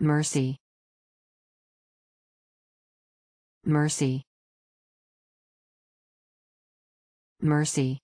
Mercy. Mercy. Mercy.